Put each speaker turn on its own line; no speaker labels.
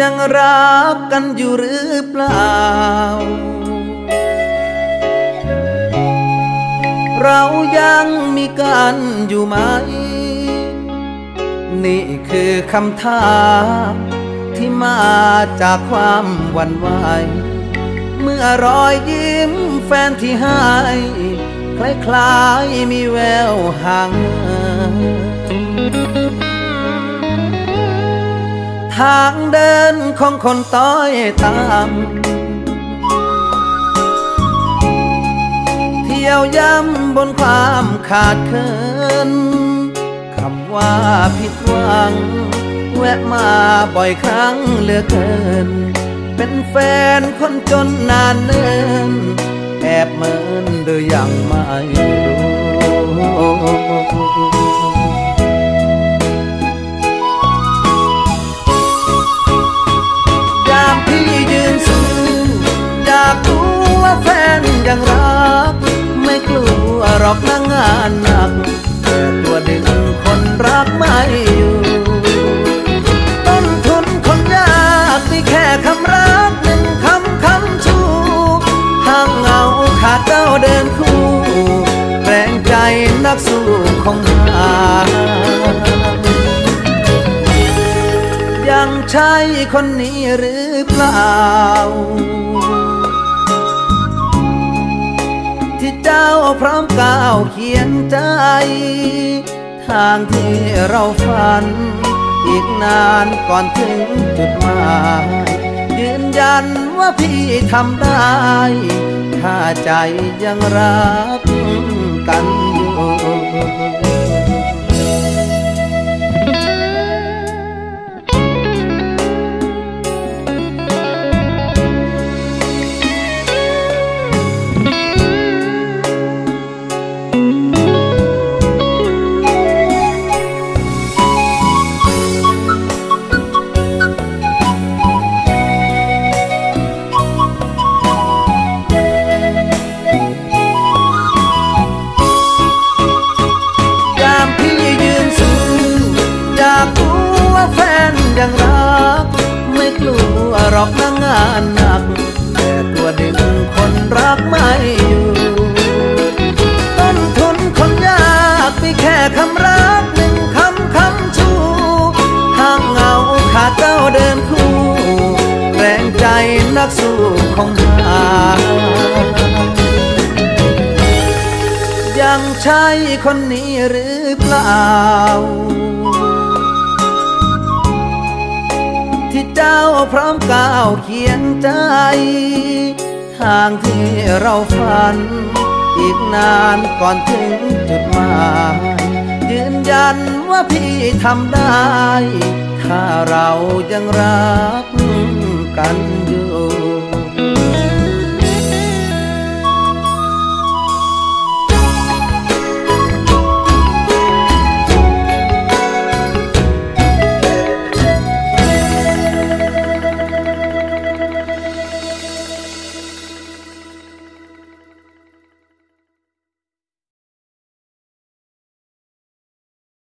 ยังรักกันอยู่หรือเปล่า เรายังมีกันอยู่ไหม นี่คือคำถามที่มาจากความหวั่นไหว เมื่อรอยยิ้มแฟนที่ให้ คล้ายๆมีแววห่างทางเดินของคนต้อยตามเที่ยวย้ำบนความขาดเคินคำว่าผิดหวัง แวะมาบ่อยครั้งเหลือเกิน เป็นแฟนคนจนนานเนิน แอบเมินหรือยังไม่รู้ยามพี่ยืนสู้อยากรู้ว่าแฟนยังรัก ไม่กลัวหรอกนะงาน กสู้คงหายังใช่คนนี้หรือเปล่า ที่เจ้าพร้อมก้าวเขียนใจ ทางที่เราฝัน อีกนานก่อนถึงจุดหมายยืนยันว่าพี่ทำได้ ถ้าใจยังรักกัน รอกนะงานหนัก แต่ตัวดึงคนรักไม่อยู่ต้นทุนคนยากมีแค่คำรักหนึ่งคำคำชูห่างเหงาขาดเจ้าเดินคู่ แรงใจนักสู้คงหายังใช่คนนี้หรือเปล่า พร้อมก้าวเขียนใจ ทางที่เราฝัน อีกนานก่อนถึงจุดหมายยืนยันว่าพี่ทำได้ ถ้าเรายังรักกันอยู่